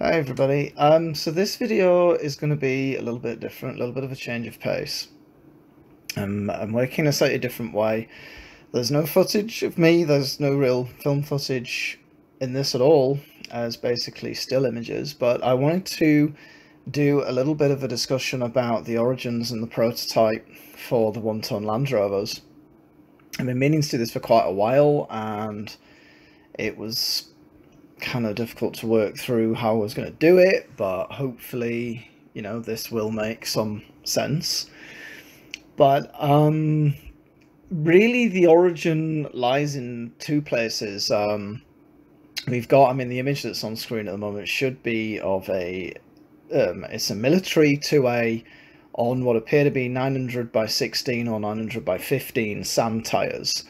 Hi everybody. Um, so this video is going to be a little bit different, a little bit of a change of pace. Um, I'm working a slightly different way. There's no footage of me, there's no real film footage in this at all, as basically still images, but I wanted to do a little bit of a discussion about the origins and the prototype for the one-ton Land Rovers. I've been meaning to do this for quite a while, and it was kind of difficult to work through how I was going to do it, but hopefully, you know, this will make some sense. But um, really, the origin lies in two places. Um, we've got, I mean, the image that's on screen at the moment should be of a, um, it's a military 2A on what appear to be 900 by 16 or 900 by 15 SAM tyres.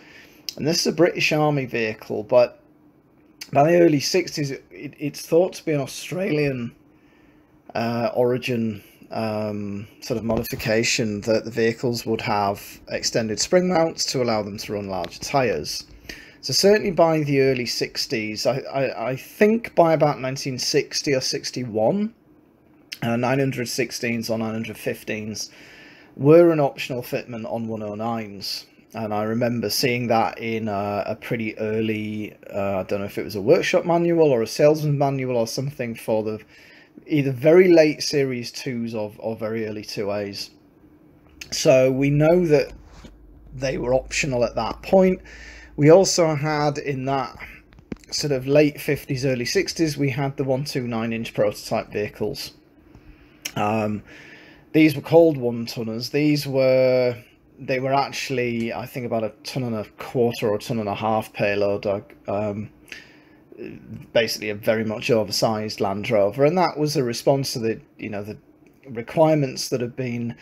And this is a British Army vehicle, but by the early 60s, it, it's thought to be an Australian uh, origin um, sort of modification that the vehicles would have extended spring mounts to allow them to run larger tyres. So certainly by the early 60s, I, I, I think by about 1960 or 61, uh, 916s or 915s were an optional fitment on 109s and I remember seeing that in a, a pretty early, uh, I don't know if it was a workshop manual or a salesman manual or something for the either very late Series 2s or, or very early 2As. So we know that they were optional at that point. We also had in that sort of late 50s, early 60s, we had the 129 inch prototype vehicles. Um, these were called one tonners. These were they were actually, I think, about a ton and a quarter or a ton and a half payload. Um, basically, a very much oversized Land Rover, and that was a response to the, you know, the requirements that had been,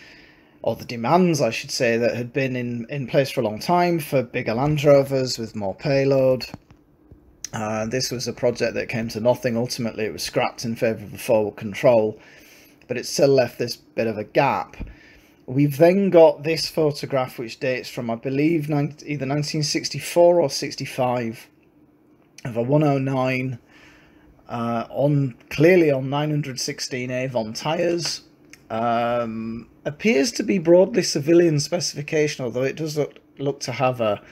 or the demands, I should say, that had been in in place for a long time for bigger Land Rovers with more payload. Uh, this was a project that came to nothing. Ultimately, it was scrapped in favour of a forward control, but it still left this bit of a gap. We've then got this photograph which dates from, I believe, either 1964 or 65 of a 109 uh, on clearly on 916 Avon tyres. Um, appears to be broadly civilian specification, although it does look, look to have a,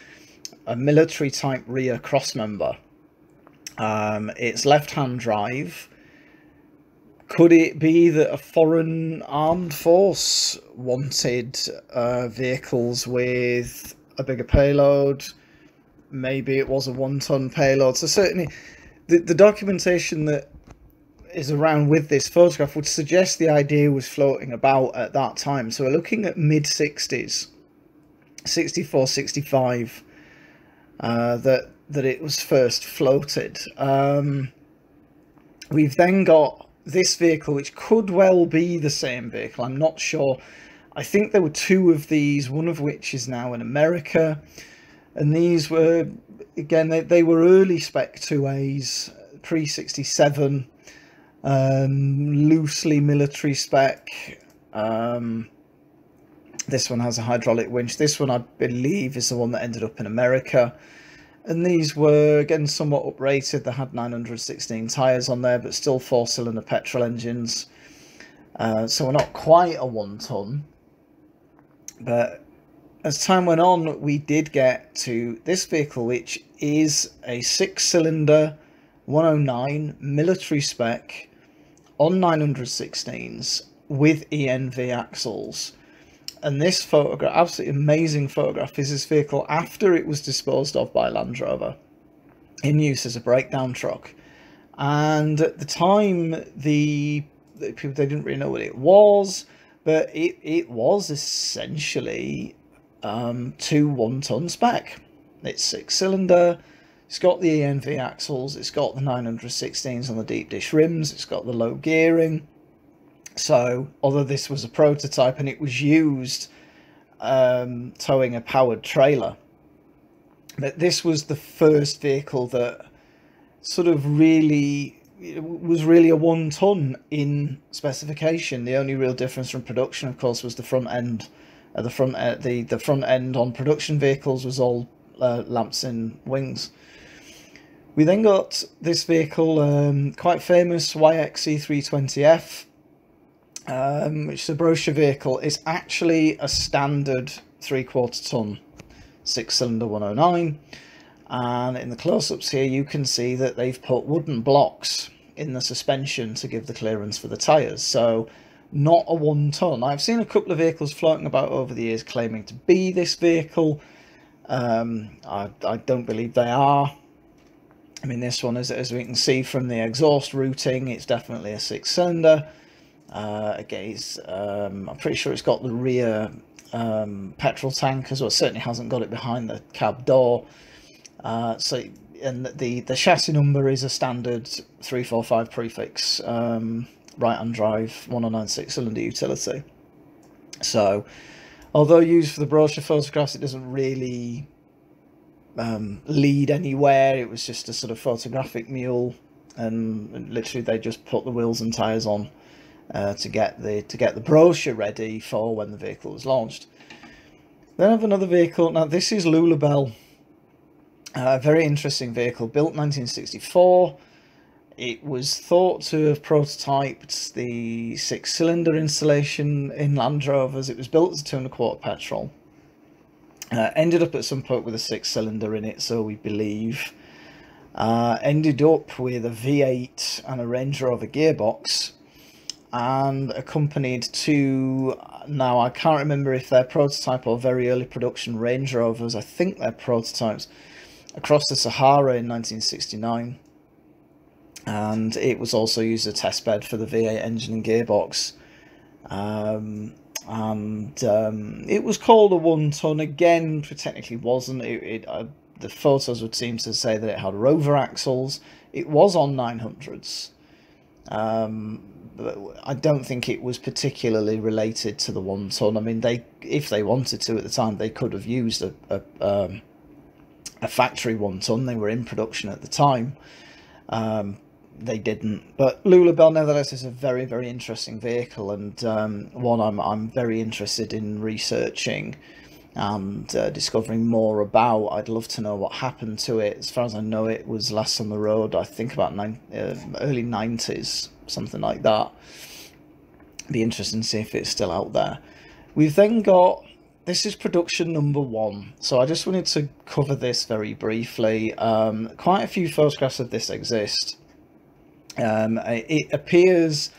a military type rear crossmember. Um, it's left-hand drive could it be that a foreign armed force wanted uh, vehicles with a bigger payload? Maybe it was a one-ton payload. So certainly, the the documentation that is around with this photograph would suggest the idea was floating about at that time. So we're looking at mid 60s, 64, 65, uh, that that it was first floated. Um, we've then got this vehicle, which could well be the same vehicle. I'm not sure. I think there were two of these, one of which is now in America. And these were, again, they, they were early Spec 2As, pre 67, um, loosely military spec. Um, this one has a hydraulic winch. This one, I believe, is the one that ended up in America. And these were, again, somewhat uprated. They had 916 tyres on there, but still four-cylinder petrol engines. Uh, so we're not quite a one-ton. But as time went on, we did get to this vehicle, which is a six-cylinder 109 military spec on 916s with ENV axles. And this photograph, absolutely amazing photograph, is this vehicle after it was disposed of by Land Rover in use as a breakdown truck. And at the time, the, the people they didn't really know what it was, but it, it was essentially um, two one-ton spec. It's six-cylinder. It's got the ENV axles. It's got the 916s on the deep dish rims. It's got the low gearing. So, although this was a prototype and it was used um, towing a powered trailer, that this was the first vehicle that sort of really was really a one ton in specification. The only real difference from production, of course, was the front end. Uh, the front uh, the the front end on production vehicles was all uh, lamps and wings. We then got this vehicle, um, quite famous YXE320F, um, which is a brochure vehicle. is actually a standard three-quarter ton six-cylinder 109. And in the close-ups here, you can see that they've put wooden blocks in the suspension to give the clearance for the tyres. So not a one ton. I've seen a couple of vehicles floating about over the years claiming to be this vehicle. Um, I, I don't believe they are. I mean, this one, as, as we can see from the exhaust routing, it's definitely a six-cylinder. Uh, again, um, I'm pretty sure it's got the rear um, petrol tank as well. It certainly hasn't got it behind the cab door. Uh, so, and the the chassis number is a standard 345 prefix um, right-hand drive 1096 cylinder utility. So, although used for the brochure photographs, it doesn't really um, lead anywhere. It was just a sort of photographic mule, and literally they just put the wheels and tires on uh, to get the to get the brochure ready for when the vehicle was launched. Then I have another vehicle. Now this is Lulabelle, a very interesting vehicle, built 1964. It was thought to have prototyped the six-cylinder installation in Land Rovers. It was built as a two and a quarter petrol. Uh, ended up at some point with a six-cylinder in it, so we believe. Uh, ended up with a V8 and a Range Rover gearbox, and accompanied two. Now I can't remember if they're prototype or very early production Range Rovers. I think they're prototypes across the Sahara in 1969 and it was also used as a testbed for the V8 engine and gearbox. Um, and um, it was called a one ton again, but technically wasn't. It, it uh, the photos would seem to say that it had rover axles. It was on 900s. Um, I don't think it was particularly related to the one ton. I mean, they if they wanted to at the time, they could have used a a, um, a factory one ton. They were in production at the time. Um, they didn't. But Lulabelle, nevertheless, is a very, very interesting vehicle and um, one I'm, I'm very interested in researching and uh, discovering more about. I'd love to know what happened to it. As far as I know, it was last on the road, I think about nine, uh, early 90s, something like that. Be interesting to see if it's still out there. We've then got this is production number one so i just wanted to cover this very briefly um, quite a few photographs of this exist um, it appears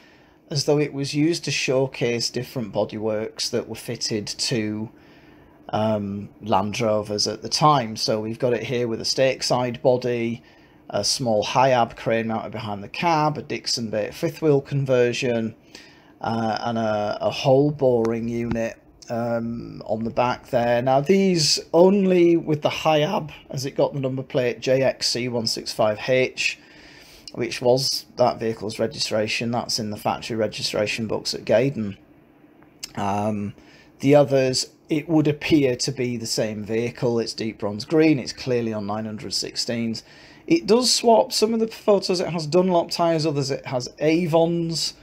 as though it was used to showcase different bodyworks that were fitted to um, Land Rovers at the time. So we've got it here with a stake side body, a small Hiab crane mounted behind the cab, a Dixon Bate fifth wheel conversion, uh, and a, a, hole boring unit um, on the back there. Now these only with the Hiab as it got the number plate JXC165H which was that vehicle's registration. That's in the factory registration books at Gaydon. Um, the others, it would appear to be the same vehicle. It's deep bronze green. It's clearly on 916s. It does swap. Some of the photos it has Dunlop tyres, others it has Avons.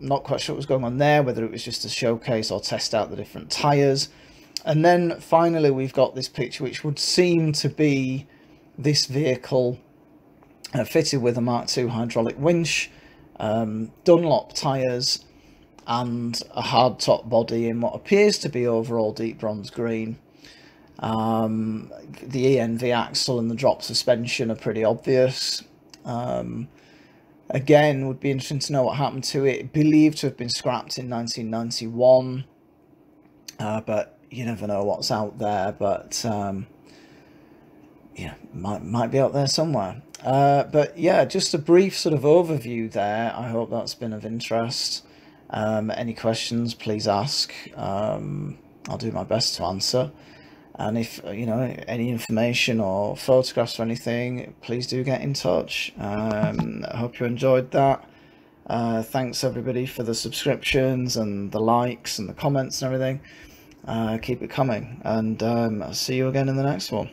Not quite sure what was going on there, whether it was just to showcase or test out the different tyres. And then finally we've got this picture which would seem to be this vehicle uh, fitted with a Mark II hydraulic winch, um, Dunlop tyres, and a hard top body in what appears to be overall deep bronze green. Um, the ENV axle and the drop suspension are pretty obvious. Um, again, would be interesting to know what happened to it. Believed to have been scrapped in 1991, uh, but you never know what's out there. But um, yeah, might might be out there somewhere. Uh, but yeah, just a brief sort of overview there. I hope that's been of interest. Um, any questions, please ask. Um, I'll do my best to answer. And if, you know, any information or photographs or anything, please do get in touch. Um, I hope you enjoyed that. Uh, thanks everybody for the subscriptions and the likes and the comments and everything. Uh, keep it coming. And um, I'll see you again in the next one.